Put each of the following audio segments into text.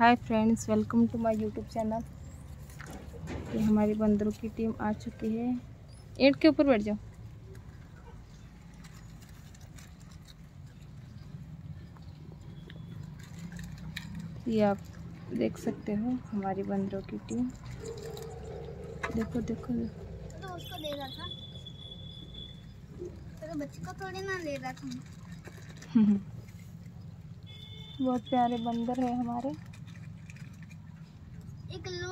Hi friends welcome to my YouTube channel ये हमारी बंदरों की टीम आ चुकी है। ईंट के ऊपर बैठ जाओ। ये आप देख सकते हो हमारी बंदरों की टीम देखो देखो। देखो तो उसको दे रहा था। तो बच्चे को थोड़ी ना ले रहा था। बहुत प्यारे बंदर है हमारे।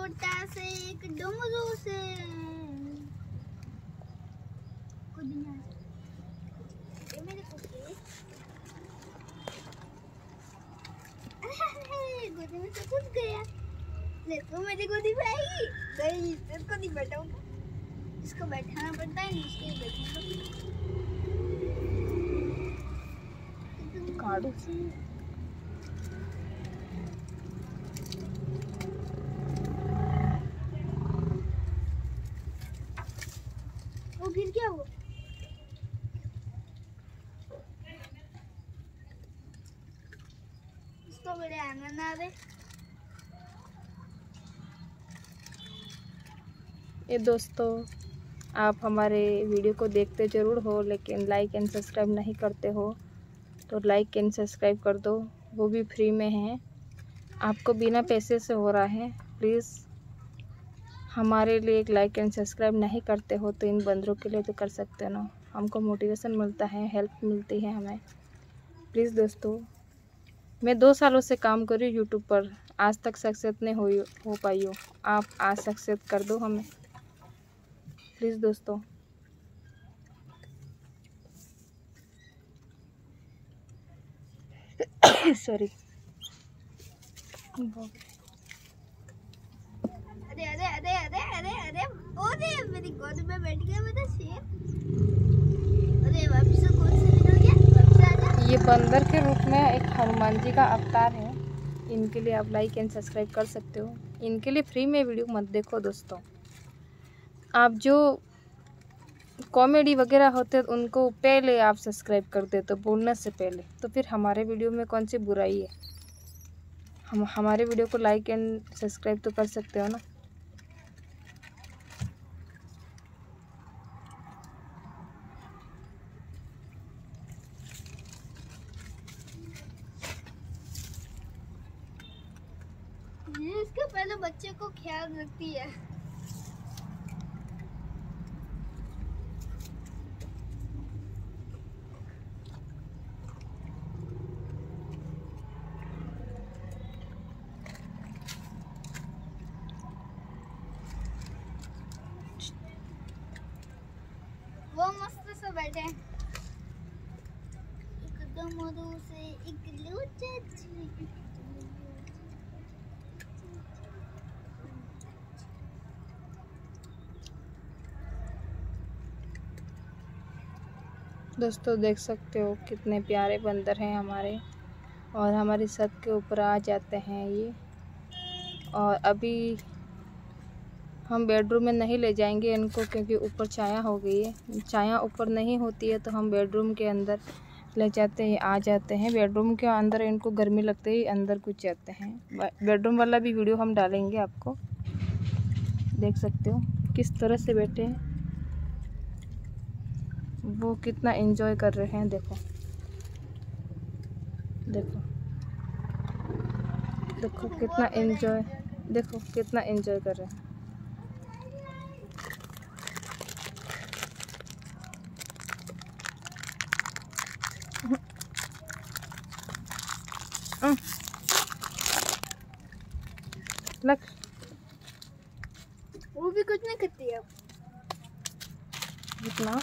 लोटा से एक डमरू से। गोदी में से कूद गया। देखो मेरी गोदी में आई नहीं इसको नहीं बैठाऊँगा। इसको बैठाना पड़ता है इसको बैठाऊँगा काढ़ो वो गिर गया वो। इसको बड़े आनंद आ रहे। ये दोस्तों, आप हमारे वीडियो को देखते ज़रूर हो, लेकिन लाइक एंड सब्सक्राइब नहीं करते हो तो लाइक एंड सब्सक्राइब कर दो। वो भी फ्री में है। आपको बिना पैसे से हो रहा है प्लीज़ हमारे लिए एक लाइक एंड सब्सक्राइब नहीं करते हो तो इन बंदरों के लिए तो कर सकते हो ना। हमको मोटिवेशन मिलता है हेल्प मिलती है हमें। प्लीज़ दोस्तों, मैं दो सालों से काम कर रही हूँ यूट्यूब पर। आज तक सक्सेस नहीं हो हो पाई हो। आप आज सक्सेस कर दो हमें। प्लीज़ दोस्तों। सॉरी अरे अरे अरे अरे अरे अरे अरे में बैठ गया शेर अरे, वापस कौन सी गया? ये बंदर के रूप में एक हनुमान जी का अवतार है। इनके लिए आप लाइक एंड सब्सक्राइब कर सकते हो। इनके लिए फ्री में वीडियो मत देखो दोस्तों। आप जो कॉमेडी वगैरह होते हैं, उनको पहले आप सब्सक्राइब कर देते तो बोलने से पहले। तो फिर हमारे वीडियो में कौन सी बुराई है? हम, हमारे वीडियो को लाइक एंड सब्सक्राइब तो कर सकते हो ना? इसके पहले बच्चे को ख्याल रखती है। वो मस्त से बैठे। एकदम से एक लूचा दोस्तों, देख सकते हो कितने प्यारे बंदर हैं हमारे। और हमारी छत के ऊपर आ जाते हैं ये। और अभी हम बेडरूम में नहीं ले जाएँगे इनको क्योंकि ऊपर छाया हो गई है। छाया ऊपर नहीं होती है तो हम बेडरूम के अंदर ले जाते हैं, आ जाते हैं। बेडरूम के अंदर इनको गर्मी लगते ही अंदर कुछ जाते हैं। बेडरूम वाला भी वीडियो हम डालेंगे आपको। देख सकते हो किस तरह से बैठे हैं। वो कितना एंजॉय कर रहे हैं देखो। देखो। देखो कितना एंजॉय देखो कितना एंजॉय कर रहे हैं। हम्म। लग वो भी कुछ नहीं करती अब। इतना।